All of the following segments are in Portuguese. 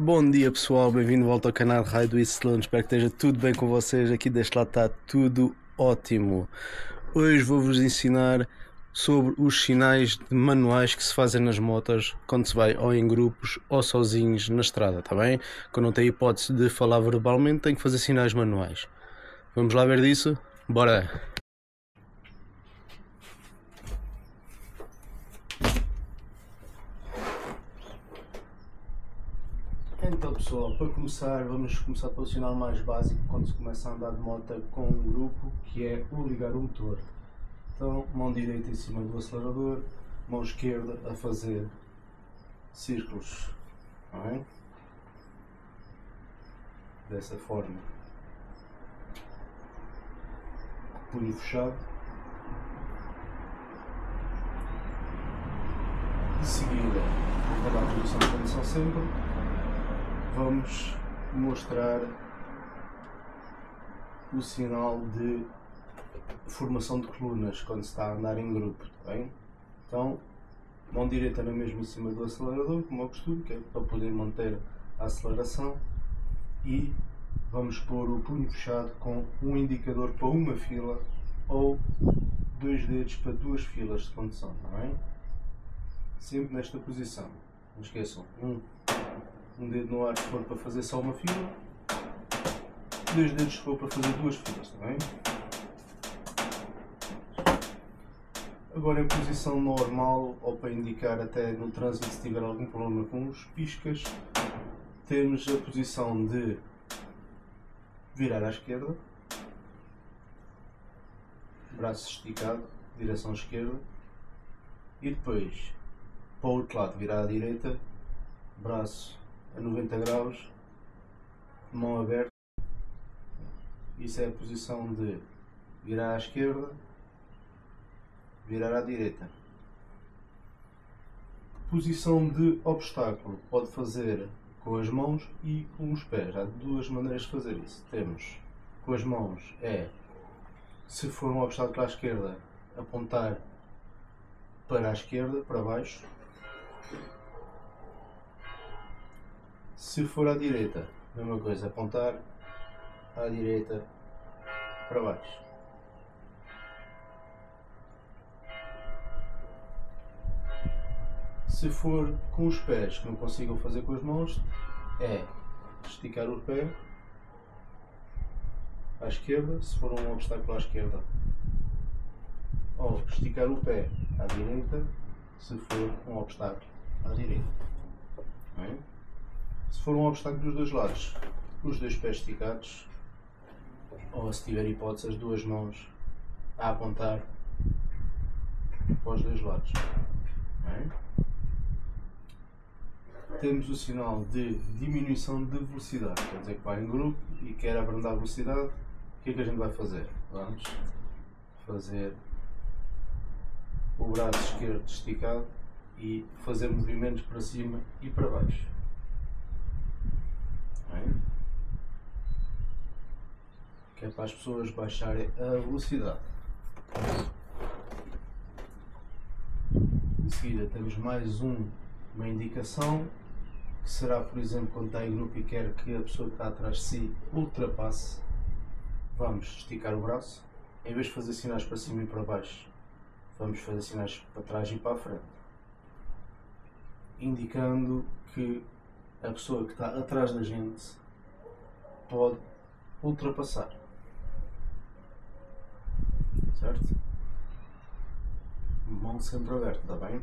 Bom dia pessoal, bem-vindo de volta ao canal Raio do Islão. Espero que esteja tudo bem com vocês. Aqui deste lado está tudo ótimo. Hoje vou-vos ensinar sobre os sinais manuais que se fazem nas motas quando se vai ou em grupos ou sozinhos na estrada, tá bem? Quando não tem hipótese de falar verbalmente, tem que fazer sinais manuais. Vamos lá ver disso? Bora! Então pessoal, para começar, vamos começar pelo sinal mais básico quando se começa a andar de moto com um grupo, que é o ligar o motor. Então, mão direita em cima do acelerador, mão esquerda a fazer círculos. É? Dessa forma. Punho fechado. De seguida, a posição de condição sempre vamos mostrar o sinal de formação de colunas quando se está a andar em grupo, tá bem? Então, mão direita na mesma em cima do acelerador, como eu costumo, que é para poder manter a aceleração e vamos pôr o punho fechado com um indicador para uma fila ou dois dedos para duas filas de condução, tá bem? Sempre nesta posição. Não esqueçam, um um dedo no ar se for para fazer só uma fila, dois dedos se for para fazer duas filas, está bem? Agora em posição normal, ou para indicar até no trânsito se tiver algum problema com os piscas, temos a posição de virar à esquerda, braço esticado, direção esquerda, e depois para o outro lado virar à direita, braço a 90 graus, mão aberta. Isso é a posição de virar à esquerda, virar à direita. Posição de obstáculo pode fazer com as mãos e com os pés. Há duas maneiras de fazer isso. Temos com as mãos é se for um obstáculo à esquerda apontar para a esquerda, para baixo, Se for à direita, mesma coisa, apontar à direita para baixo. Se for com os pés, que não consigam fazer com as mãos, é esticar o pé à esquerda, se for um obstáculo à esquerda. Ou esticar o pé à direita, se for um obstáculo à direita. É? Se for um obstáculo dos dois lados, os dois pés esticados, ou se tiver hipótese, as duas mãos a apontar para os dois lados. É? Temos o sinal de diminuição de velocidade, quer dizer que vai em grupo e quer abrandar a velocidade. O que é que a gente vai fazer? Vamos fazer o braço esquerdo esticado e fazer movimentos para cima e para baixo. Que é para as pessoas baixarem a velocidade. Em seguida temos mais um, uma indicação que será, por exemplo, quando está em grupo e quer que a pessoa que está atrás de si ultrapasse, vamos esticar o braço, em vez de fazer sinais para cima e para baixo, vamos fazer sinais para trás e para a frente, indicando que a pessoa que está atrás da gente pode ultrapassar. Certo? Mão sempre aberta, está bem?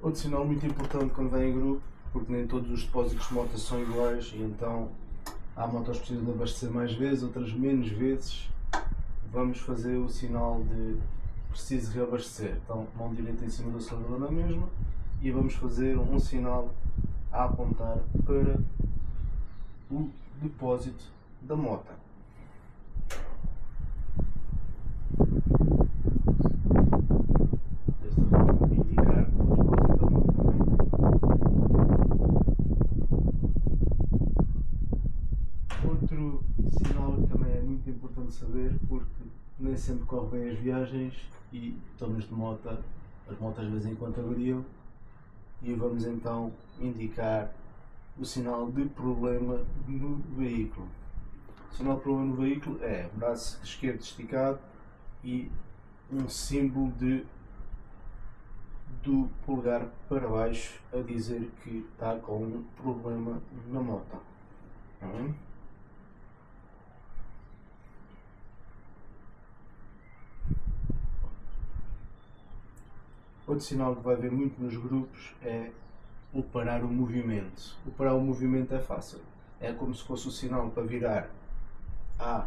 Outro sinal muito importante quando vem em grupo, porque nem todos os depósitos de motas são iguais e então há motos que precisam de abastecer mais vezes, outras menos vezes. Vamos fazer o sinal de preciso reabastecer. Então, mão direita em cima do acelerador na mesma e vamos fazer um sinal a apontar para o depósito da moto. Outro sinal que também é muito importante saber, porque nem sempre corre bem as viagens e estamos de moto, as motas às vezes enquanto avariam, e vamos então indicar o sinal de problema no veículo. O sinal de problema no veículo é braço esquerdo esticado e um símbolo de do polegar para baixo a dizer que está com um problema na moto. Hum? Outro sinal que vai ver muito nos grupos é o parar o movimento. O parar o movimento é fácil. É como se fosse o sinal para virar à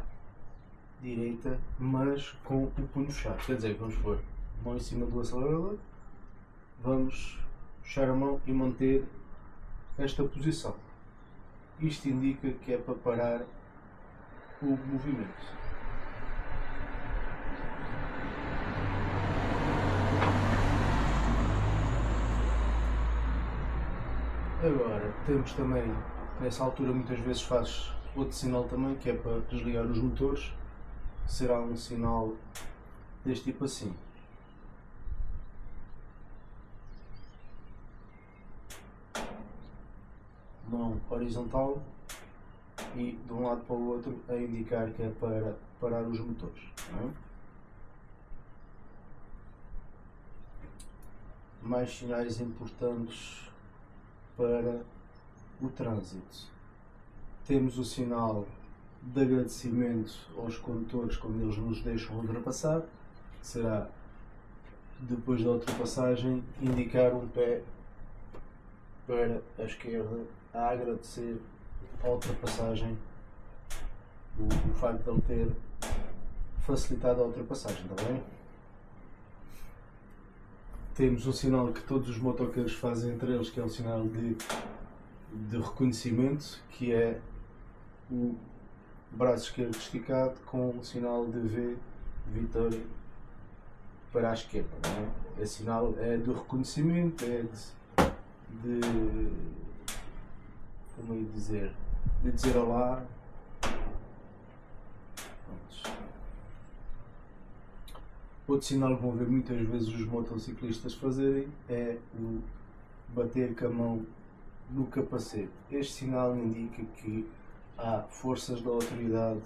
direita, mas com o punho fechado. Quer dizer, vamos pôr mão em cima do acelerador, vamos fechar a mão e manter esta posição. Isto indica que é para parar o movimento. Agora, temos também, nessa altura muitas vezes faz outro sinal também, que é para desligar os motores. Será um sinal deste tipo assim. Mão horizontal e de um lado para o outro a indicar que é para parar os motores. É? Mais sinais importantes para o trânsito. Temos o sinal de agradecimento aos condutores quando eles nos deixam ultrapassar, que será depois da ultrapassagem indicar um pé para a esquerda a agradecer a ultrapassagem, o, o facto de ele ter facilitado a ultrapassagem, está bem? Temos um sinal que todos os motoqueiros fazem entre eles, que é o sinal de, de reconhecimento, que é o braço esquerdo esticado com o sinal de V, vitória, para a esquerda. É? Esse sinal é de reconhecimento, é de, de como ia dizer, de dizer olá, Outro sinal que vão ver muitas vezes os motociclistas fazerem é o bater com a mão no capacete. Este sinal indica que há forças da autoridade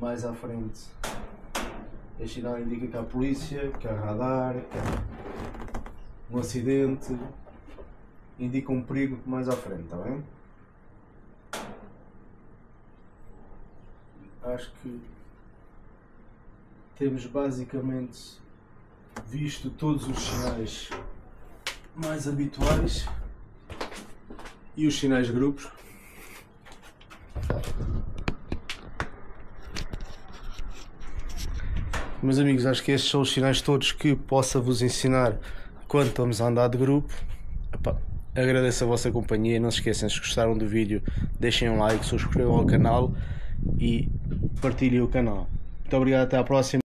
mais à frente. Este sinal indica que há polícia, que há radar, que há um acidente, indica um perigo mais à frente, está bem? Acho que temos basicamente visto todos os sinais mais habituais e os sinais de grupos. Meus amigos, acho que estes são os sinais todos que possa vos ensinar quando estamos a andar de grupo. Epá, agradeço a vossa companhia. Não se esqueçam, se gostaram do vídeo, deixem um like, subscrevam o canal e partilhem o canal. Muito obrigado, até à próxima.